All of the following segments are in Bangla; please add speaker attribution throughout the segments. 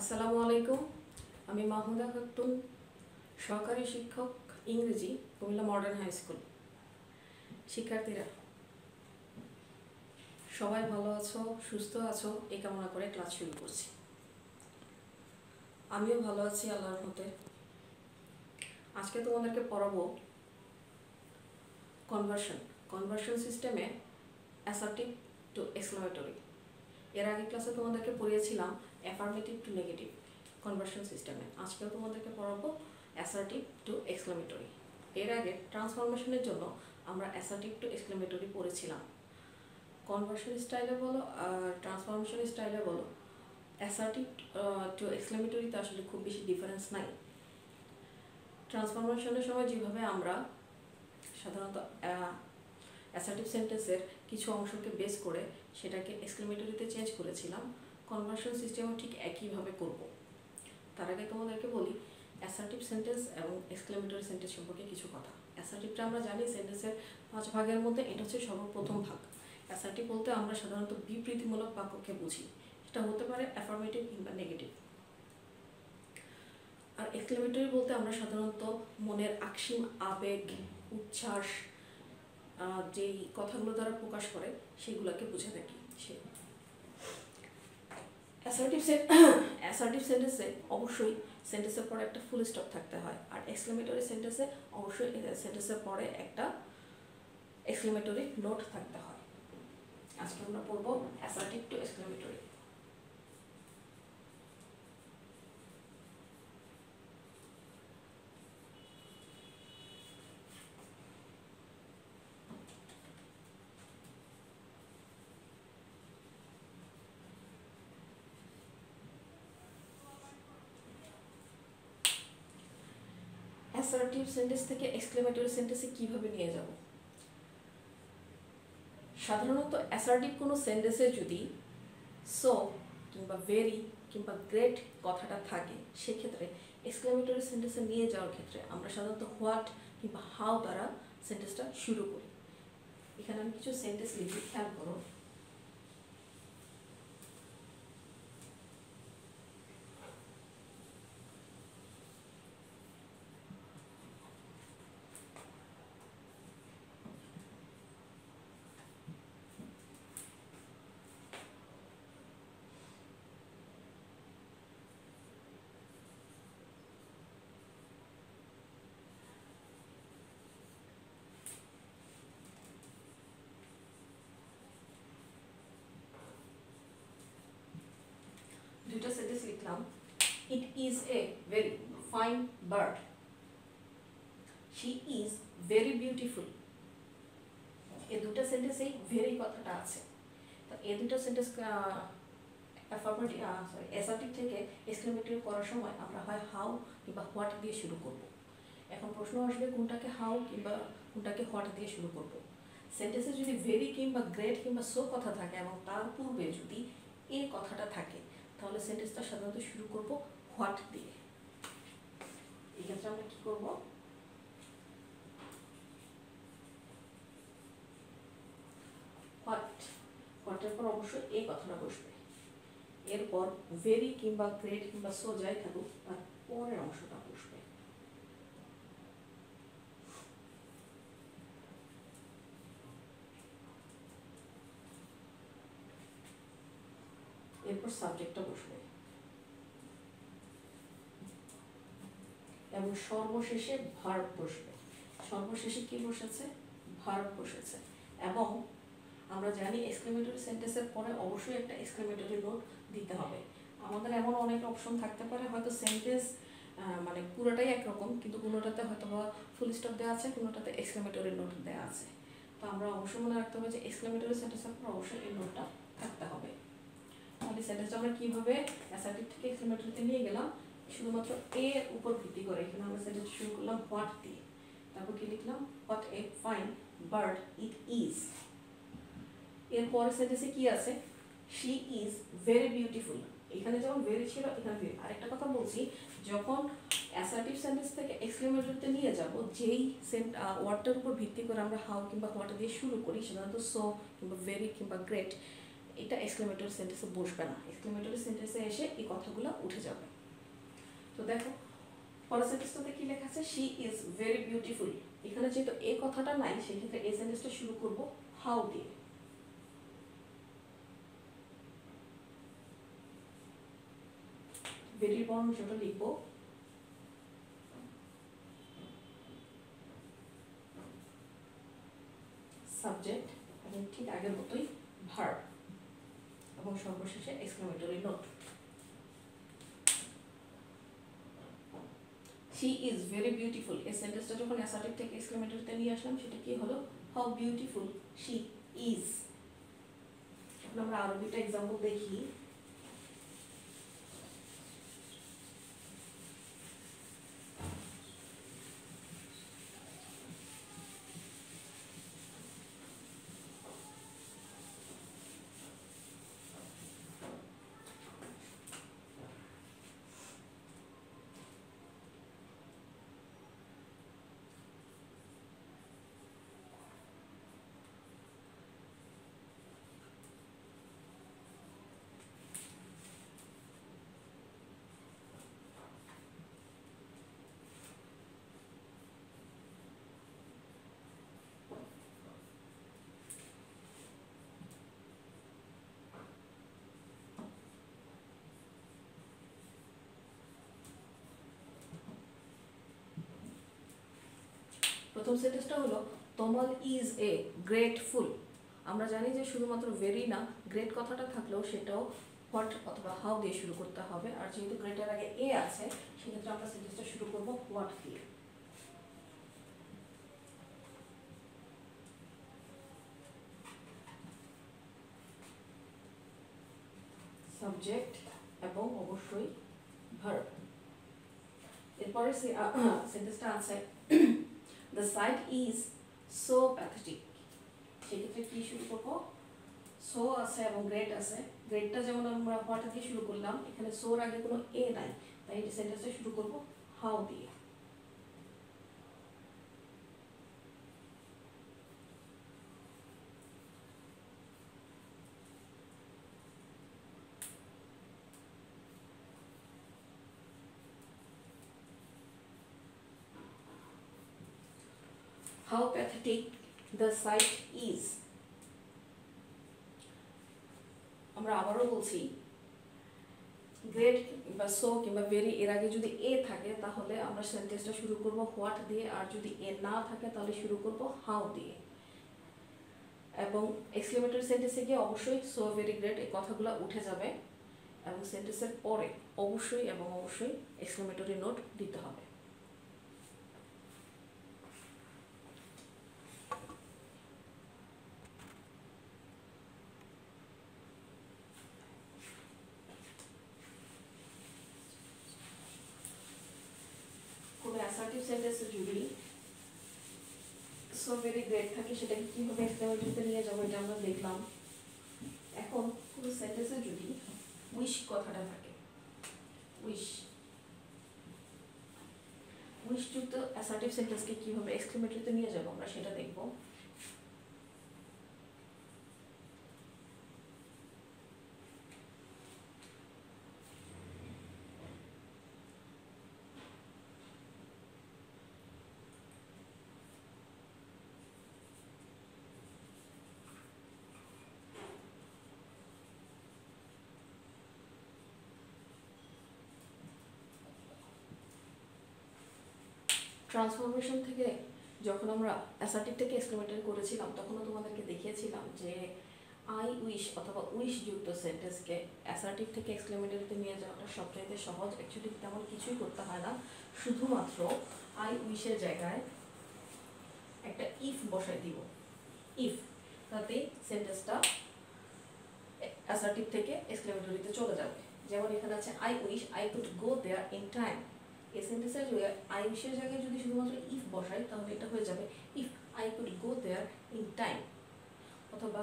Speaker 1: আসসালামু আলাইকুম। আমি মাহমুদা খাতুন, সহকারী শিক্ষক, ইংরেজি, কুমিল্লা মডার্ন হাই স্কুল। শিক্ষার্থীরা, সবাই ভালো আছো, সুস্থ আছো, এই কামনা করে ক্লাস শুরু করছি। আমিও ভালো আছি, আল্লাহর মতে আজকে তোমাদেরকে পড়াবো কনভার্সন কনভার্সন সিস্টেমে অ্যাসার্টিভ টু এক্সক্লামেটরি এর আগে ক্লাসে তোমাদেরকে পড়িয়েছিলাম অ্যাফার্মেটিভ টু নেগেটিভ কনভার্সন সিস্টেমে আজকেও তোমাদেরকে পড়াবো অ্যাসার্টিভ টু এক্সক্লামেটরি এর আগে ট্রান্সফরমেশনের জন্য আমরা অ্যাসার্টিভ টু এক্সক্লামেটরি পড়েছিলাম। কনভার্সন স্টাইলে বলো আর ট্রান্সফরমেশন স্টাইলে বলো অ্যাসার্টিভ টু এক্সক্লামেটরিতে আসলে খুব বেশি ডিফারেন্স নাই। ট্রান্সফরমেশনের সময় যেভাবে আমরা সাধারণত অ্যাসার্টিভ সেন্টেন্সের কিছু অংশকে বেস করে সেটাকে এক্সক্লেমেটরিতে চেঞ্জ করেছিলাম কনভার্সন সিস্টেমও ঠিক একইভাবে করব। তার আগে তোমাদেরকে বলি অ্যাসার্টিভ সেন্টেন্স এবং এক্সক্লেমেটরি সেন্টেন্স সম্পর্কে কিছু কথা। অ্যাসার্টিভটা আমরা জানি সেন্টেন্সের পাঁচ ভাগের মধ্যে এটা হচ্ছে সর্বপ্রথম ভাগ। অ্যাসার্টিভ বলতে আমরা সাধারণত বিবৃতিমূলক বাক্যকে বুঝি, সেটা হতে পারে অ্যাফার্মেটিভ কিংবা নেগেটিভ আর এক্সক্লেমেটরি বলতে আমরা সাধারণত মনের আকসিম আবেগ, উচ্ছ্বাস যেই কথাগুলো দ্বারা প্রকাশ করে সেগুলোকে বুঝে থাকি সে। অ্যাসার্টিভ অ্যাসার্টিভ সেন্টেন্সে অবশ্যই সেন্টেন্সের পরে একটা ফুল স্টপ থাকতে হয়। আর এক্সক্লেমেটরি সেন্টেন্সে অবশ্যই সেন্টেন্সের পরে একটা এক্সক্লেমেটরি নোট থাকতে হয়। আজকে আমরা পড়ব assertive to exclamatory assertive sentence থেকে এক্সক্লেমেটরি সেন্টেন্সে কীভাবে নিয়ে যাব? সাধারণত অ্যাসার্টিভ কোনো সেন্টেন্সে যদি সো কিংবা ভেরি কিংবা গ্রেট কথাটা থাকে, সেক্ষেত্রে এক্সক্লেমেটরি সেন্টেন্সে নিয়ে যাওয়ার ক্ষেত্রে আমরা সাধারণত হোয়াট কিংবা হাউ দ্বারা সেন্টেন্সটা শুরু করি। এখানে আমি কিছু সেন্টেন্স লিখি, খেয়াল করো দুটো সেন্টেন্স লিখলাম it is a very fine bird she is very beautiful এই দুটো সেন্টেন্সেই ভেরি কথাটা আছে। তো এই দুটো সেন্টেন্স অ্যাফার্মেটিভ সরি অ্যাসার্টিভ থেকে এক্সক্লেমেটরি করার সময় আমরা হয় হাউ কিংবা হোয়াট দিয়ে শুরু করব। এখন প্রশ্ন আসবে কোনটাকে হাউ কিংবা কোনটাকে হোয়াট দিয়ে শুরু করব। সেন্টেন্সে যদি ভেরি কিংবা গ্রেট কিংবা সো কথা থাকে এবং তার পূর্বে যদি এ কথাটা থাকে, তাহলে সেন্টেন্সটা সাধারণত শুরু করব হোয়াট দিয়ে? এক্ষেত্রে আমরা কি করব? হোয়াট? হোয়াটের পর অবশ্যই এই কথাটা বসবে। এরপর ভেরি কিংবা গ্রেট কিংবা সো যাই থাকুক, তার পরের অংশটা বসবে। এরপর সাবজেক্টটা বসবে। এবং সর্বশেষে ভার্ব বসবে। সর্বশেষে কি বসেছে? ভার্ব বসেছে। এবং আমরা জানি এক্সক্লেমেটরি সেন্টেন্সের পরে অবশ্যই একটা এক্সক্লেমেটরি নোট দিতে হবে। আমাদের এমন অনেক অপশন থাকতে পারে, হয়তো সেন্টেন্স মানে পুরোটাই একরকম, কিন্তু কোনোটাতে হয়তো বা ফুল স্টপ দেওয়া আছে, কোনোটাতে এক্সক্লেমেটরি নোট দেওয়া আছে। তো আমরা অবশ্যই মনে রাখতে হবে যে এক্সক্লেমেটরি সেন্টেন্সের পর অবশ্যই এই নোটটা থাকতে হবে। তাহলে সেন্টেন্সটা আমরা কীভাবে অ্যাসার্টিভ থেকে এক্সক্লেমেটরিতে নিয়ে গেলাম? শুধুমাত্র এর উপর ভিত্তি করে। এখানে আমরা সেন্টেন্স শুরু করলাম হোয়াট দিয়ে। তারপর কি লিখলাম? What a fine bird it is এর পরের সেন্টেন্সে কি আছে? শি ইজ ভেরি বিউটিফুল এখানে যেমন ভেরি ছিল, এখানে ভেরি আরেকটা কথা বলছি, যখন অ্যাসার্টিভ সেন্টেন্স থেকে এক্সক্লেমেটরিতে নিয়ে যাব, যেই সেন্ট ওয়ার্ডটার উপর ভিত্তি করে আমরা হাউ কিংবা হোয়াট দিয়ে শুরু করি, সাধারণত সো কিংবা ভেরি কিংবা গ্রেট এটা এক্সক্লেমেটরি সেন্টেন্সে বসবে না। এক্সক্লেমেটরি সেন্টেন্সে এসে এই কথাগুলো উঠে যাবে। তো দেখো, পরের সেন্টেন্সটাতে কি লেখা আছে? শি ইজ ভেরি বিউটিফুল এখানে যেহেতু এই কথাটা নাই, সেক্ষেত্রে এই সেন্টেন্সটা শুরু করব হাউ দিয়ে। ভেরির বর্ণটা লিখব। সাবজেক্ট এবং ঠিক আগের মতোই ভার্ব এবং সর্বশেষে exclamatory note she is very beautiful এই সেন্টেন্সটা যখন অ্যাসার্টিভ থেকে এক্সক্লেমেটরিতে নিয়ে আসলাম, সেটা কি হলো? হাউ বিউটিফুল শি ইজ আমরা আরবিটা এক্সাম্পল দেখি। প্রথম সেন্টেন্সটা হলো, তমাল ইজ এ গ্রেটফুল আমরা জানি যে শুধুমাত্র ভেরি না গ্রেট কথাটা থাকলেও সেটাও হোয়াট অথবা হাউ দিয়ে শুরু করতে হবে। আর যেহেতু গ্রেটের আগে এ আছে, সেক্ষেত্রে আমরা সেন্টেন্সটা শুরু করব হোয়াট দিয়ে। সাবজেক্ট এবং অবশ্যই ভার্ব এরপরে সেন্টেন্সটা আছে the sight is so pathetic সেক্ষেত্রে কি শুরু করব সো আছে এবং গ্রেট আছে গ্রেটটা যেমন আমরা হোয়াট দিয়ে শুরু করলাম, এখানে সোর আগে কোনো এ নাই। তাই এই সেন্টেন্সটা শুরু করব হাউ দিয়ে। How pathetic the sight is. আমরা আবারও বলছি গ্রেট কিংবা সো কিংবা ভেরি এর আগে যদি এ থাকে, তাহলে আমরা সেন্টেন্সটা শুরু করব হোয়াট দিয়ে, আর যদি এ না থাকে, তাহলে শুরু করব হাউ দিয়ে। এবং এক্সক্লেমেটরি সেন্টেন্সে গিয়ে অবশ্যই সো ভেরি গ্রেট এই কথাগুলো উঠে যাবে, এবং সেন্টেন্সের পরে অবশ্যই এবং অবশ্যই এক্সক্লেমেটরি নোট দিতে হবে কোনো অ্যাসার্টিভ সেন্টেন্সে যদি সো ভেরি গ্রেট থাকে সেটাকে কীভাবে এক্সপ্লেমেটরিতে নিয়ে যাব, এটা আমরা দেখলাম। এখন পুরো সেন্টেন্সে যদি উইশ কথাটা থাকে। উইশ উইশযুক্ত অ্যাসার্টিভ সেন্টেন্সকে কীভাবে এক্সক্লেমেটরিতে নিয়ে যাব আমরা সেটা দেখব। ট্রান্সফরমেশন থেকে যখন আমরা অ্যাসার্টিভ থেকে এক্সক্লেমেটরি করেছিলাম, তখনও তোমাদেরকে দেখিয়েছিলাম যে আই উইশ অথবা উইশ যুক্ত সেন্টেন্সকে অ্যাসার্টিভ থেকে এক্সক্লেমেটরিতে নিয়ে যাওয়াটা সবচাইতে সহজ। অ্যাকচুয়ালি তেমন কিছুই করতে হয় না। শুধুমাত্র আই উইশের জায়গায় একটা ইফ বসাই দিব। ইফ তাতে সেন্টেন্সটা অ্যাসার্টিভ থেকে এক্সক্লেমেটরিতে চলে যাবে। যেমন এখানে আছে I wish I could go there in time এই সেন্টেন্সের আই উইশের জায়গায় যদি শুধুমাত্র ইফ বসাই, তাহলে এটা হয়ে যাবে if I could go there in time অথবা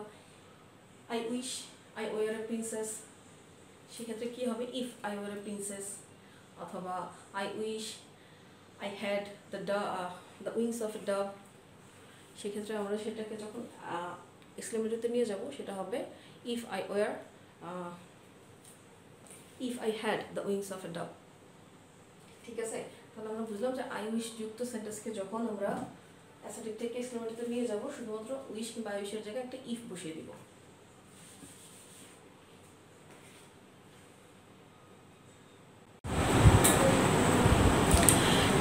Speaker 1: I wish I were a princess সেক্ষেত্রে কী হবে? If I were a princess অথবা I wish I had the the wings of dove সেক্ষেত্রে আমরা সেটাকে যখন এক্সক্লেমেটরিতে নিয়ে যাব, সেটা হবে if I were if I had the wings of a dove ঠিক আছে? তাহলে আমরা বুঝলাম যে আই উইশ যুক্ত সেন্টেন্সকে যখন আমরা অ্যাসাটিভ থেকে এক্সক্লেমেটরিতে নিয়ে যাব, শুধুমাত্র উইশ কিংবা আই উইশের জায়গায় একটা ইফ বসিয়ে দিব।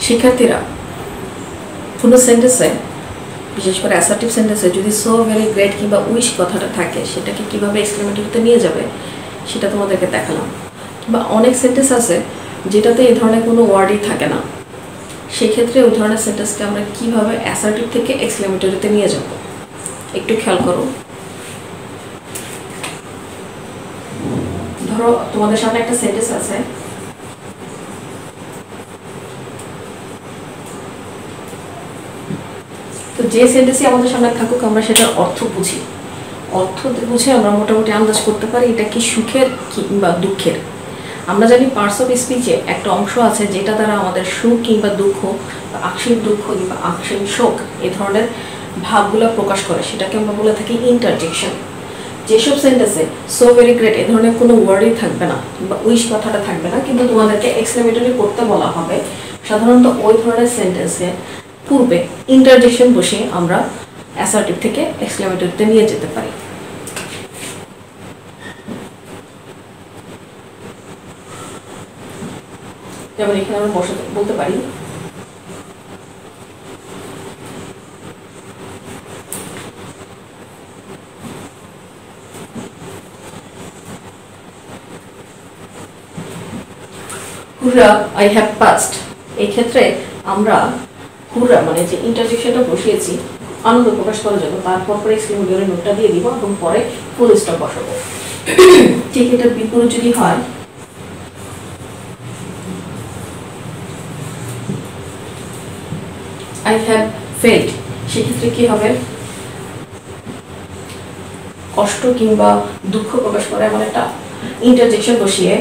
Speaker 1: শিক্ষার্থীরা, কোনো সেন্টেন্সে বিশেষ করে অ্যাসার্টিভ সেন্টেন্সে যদি সো ভেরি গ্রেট কিংবা উইশ কথাটা থাকে, সেটাকে কীভাবে এক্সক্লেমেটরিতে নিয়ে যাবে, সেটা তোমাদেরকে দেখালাম। কিংবা অনেক সেন্টেন্স আছে যেটাতে এই ধরনের কোনো ওয়ার্ডই থাকে না। সেক্ষেত্রে ওই ধরনের সেন্টেন্সকে আমরা কীভাবে অ্যাসার্টিভ থেকে এক্সক্লেমেটরিতে নিয়ে যাব? একটু খেয়াল করো। ধরো, তোমাদের সামনে একটা সেন্টেন্স আছে। তো যে সেন্টেন্সই আমাদের সামনে থাকুক, আমরা সেটার অর্থ বুঝি। অর্থ বুঝে আমরা মোটামুটি আন্দাজ করতে পারি এটা কি সুখের কিংবা দুঃখের। আমরা জানি পার্টস অফ স্পিচে একটা অংশ আছে যেটা দ্বারা আমাদের সুখ কিংবা দুঃখ, বা দুঃখ কিংবা আংশিক শোক এ ধরনের ভাবগুলো প্রকাশ করে। সেটাকে আমরা বলে থাকি ইন্টারজেকশন যেসব সেন্টেন্সে সো ভেরি গ্রেট এ ধরনের কোনো ওয়ার্ডই থাকবে না বা উইশ কথাটা থাকবে না, কিন্তু তোমাদেরকে এক্সক্লেমেটরি করতে বলা হবে। সাধারণত ওই ধরনের সেন্টেন্সে পূর্বে ইন্টারজেকশন বসে আমরা অ্যাসার্টিভ থেকে এক্সক্লেমেটরিতে নিয়ে যেতে পারি। যেমন এখানে আমরা বসাতে বলতে পারি। হুরা আই হ্যাভ পাস্ট এই ক্ষেত্রে আমরা হুরা মানে যে ইন্টারজেকশনটা বসিয়েছি, আনন্দ প্রকাশ করার জন্য, তারপর পরে এক্সক্লেমেটরি নোটটা দিয়ে দিব এবং পরে ফুল স্টপ বসাবো। ঠিক এটা বিপরীত যদি হয় আই হ্যাভ ফেল্ড সেক্ষেত্রে কি হবে? কষ্ট কিংবা দুঃখ প্রকাশ করে এমন একটা ইন্টারজেকশন বসিয়ে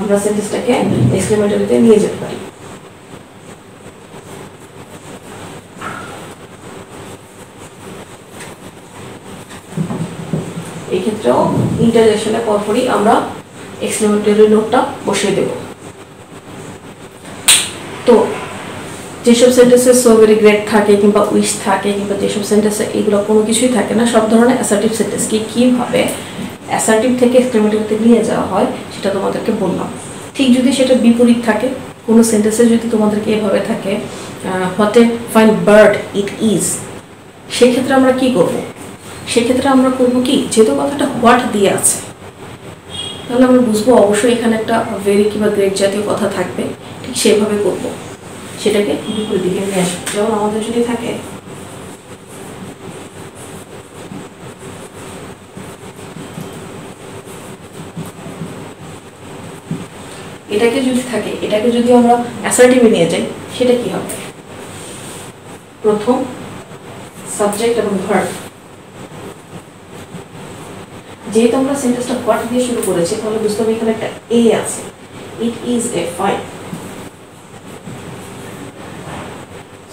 Speaker 1: আমরা সেন্টেন্সটাকে এক্সক্লেমেটরিতে নিয়ে যেতে পারি। এই ক্ষেত্রেও ইন্টারজেকশনের পরপরই আমরা এক্সক্লেমেটরি নোটটা বসিয়ে দেব। তো যেসব সেন্টেন্সে সো ভেরি গ্রেট থাকে কিংবা উইশ থাকে কিংবা যেসব সেন্টেন্সে এগুলো কোনো কিছুই থাকে না, সব ধরনের অ্যাসার্টিভ সেন্টেন্সকে কীভাবে অ্যাসার্টিভ থেকে এক্সক্লেমেটরিতে নিয়ে যাওয়া হয় সেটা তোমাদেরকে বললাম। ঠিক যদি সেটা বিপরীত থাকে, কোনো সেন্টেন্সে যদি তোমাদেরকে এভাবে থাকে what a fine bird it is সেক্ষেত্রে আমরা কি করব? সেক্ষেত্রে আমরা করব কি? যেহেতু কথাটা হোয়াট দিয়ে আছে তাহলে আমরা বুঝব অবশ্যই এখানে একটা ভেরি কিংবা গ্রেট জাতীয় কথা থাকবে। ঠিক সেভাবে করব। সেটাকে বিপরীত দিকে নিয়ে আসব। যেমন আমাদের যদি থাকে, এটাকে যদি থাকে, এটাকে যদি আমরা অ্যাসার্টিভে নিয়ে যাই, সেটা কি হবে? প্রথম সাবজেক্ট এবং ভার্ব যেহেতু আমরা সেন্টেন্সটা হোয়াট দিয়ে শুরু করেছি, তাহলে বুঝতে হবে এখানে একটা এ আছে। It is a fine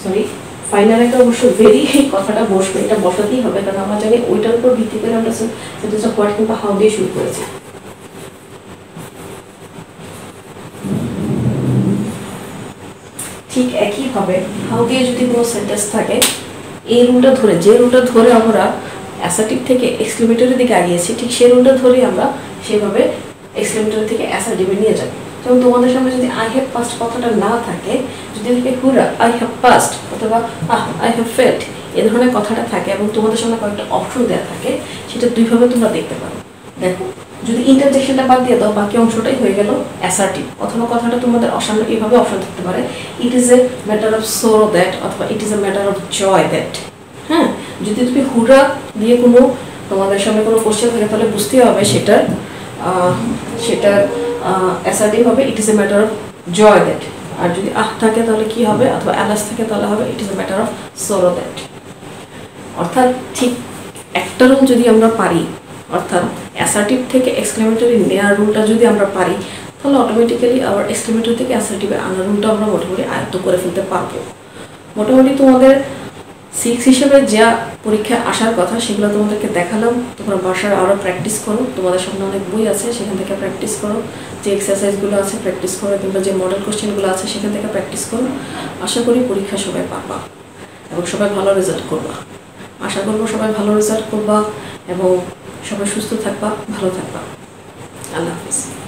Speaker 1: sorry final একটা অবশ্য ভেরি এই কথাটা বসবে, এটা বসাতেই হবে, কারণ আমরা জানি ওইটার উপর ভিত্তি করে আমরা সেন্টেন্সটা হোয়াট কিংবা হাউ দিয়ে শুরু করেছি। ঠিক একইভাবে হাউ দিয়ে যদি কোনো সেন্টেন্স থাকে, এই রুলটা ধরে, যে রুলটা ধরে আমরা অ্যাসার্টিভ থেকে এক্সক্লেমেটরি দিকে আগিয়েছি, ঠিক সেই রুলটা ধরেই আমরা সেভাবে এক্সক্লেমেটরি থেকে অ্যাসার্টিভে নিয়ে যাই। যেমন তোমাদের সামনে যদি আই হ্যাভ পাস্ট কথাটা না থাকে, যদি থাকে হুরা আই হ্যাভ পাস্ট অথবা আহ আই হ্যাভ ফেল্ট এ ধরনের কথাটা থাকে এবং তোমাদের সামনে কয়েকটা অপশন দেওয়া থাকে, সেটা দুইভাবে তোমরা দেখতে পারো। দেখো, যদি ইন্টারজেকশনটা বাদ দিয়ে দাও, বাকি অংশটাই হয়ে গেল অ্যাসার্টিভ অথবা কথাটা তোমাদের সামনে এইভাবে অপশন থাকতে পারে it is a matter of sorrow that অথবা it is a matter of joy that হ্যাঁ? যদি তুমি হুরা দিয়ে কোনো তোমাদের সামনে কোনো কোশ্চেন থাকে, তাহলে বুঝতে হবে সেটার সেটার অ্যাসার্টিভ হবে it is a matter of joy that আর যদি আহ থাকে তাহলে কি হবে? অথবা অ্যালাস থাকে তাহলে হবে it is a matter of sorrow that অর্থাৎ ঠিক একটা রুল যদি আমরা পারি, অর্থাৎ অ্যাসার্টিভ থেকে এক্সক্লেমেটরি নেওয়ার রুলটা যদি আমরা পারি, তাহলে অটোমেটিক্যালি আবার এক্সক্লেমেটরি থেকে অ্যাসার্টিভে আনার রুলটা আমরা মোটামুটি আয়ত্ত করে ফেলতে পারব। মোটামুটি তোমাদের সিক্স হিসেবে যা পরীক্ষায় আসার কথা, সেগুলো তোমাদেরকে দেখালাম। তোমরা বাসায় আরও প্র্যাকটিস করো। তোমাদের সামনে অনেক বই আছে, সেখান থেকে প্র্যাকটিস করো। যে এক্সারসাইজগুলো আছে প্র্যাকটিস করো। কিংবা যে মডেল কোশ্চেনগুলো আছে, সেখান থেকে প্র্যাকটিস করো। আশা করি পরীক্ষা সবাই পাবা এবং সবাই ভালো রেজাল্ট করবা। আশা করব সবাই ভালো রেজাল্ট করবা এবং সবাই সুস্থ থাকবা, ভালো থাকবা। আল্লাহ হাফিজ।